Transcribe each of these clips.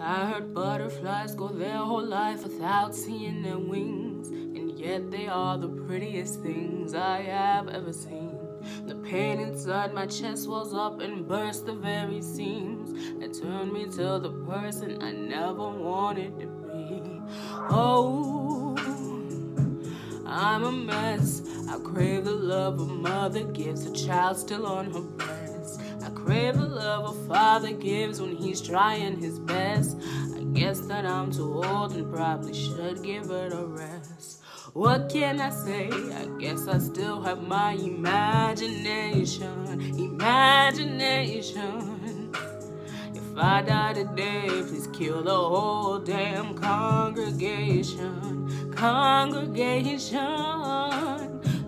I heard butterflies go their whole life without seeing their wings, and yet they are the prettiest things I have ever seen. The pain inside my chest wells up and bursts the very seams that turned me to the person I never wanted to be. Oh, I'm a mess. I crave the love a mother gives a child still on her breast. Crave the love a father gives when he's trying his best. I guess that I'm too old and probably should give it a rest. What can I say? I guess I still have my imagination. Imagination. If I die today, please kill the whole damn congregation. Congregation.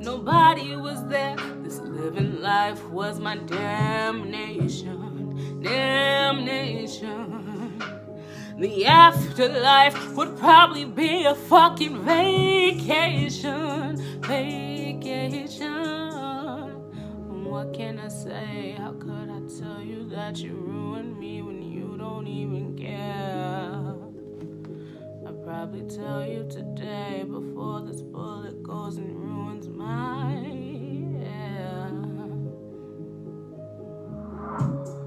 Nobody was there. Life was my damnation. Damnation. The afterlife would probably be a fucking vacation. Vacation. What can I say? How could I tell you that you ruined me when you don't even care? I'd probably tell you today before this bullet Bye.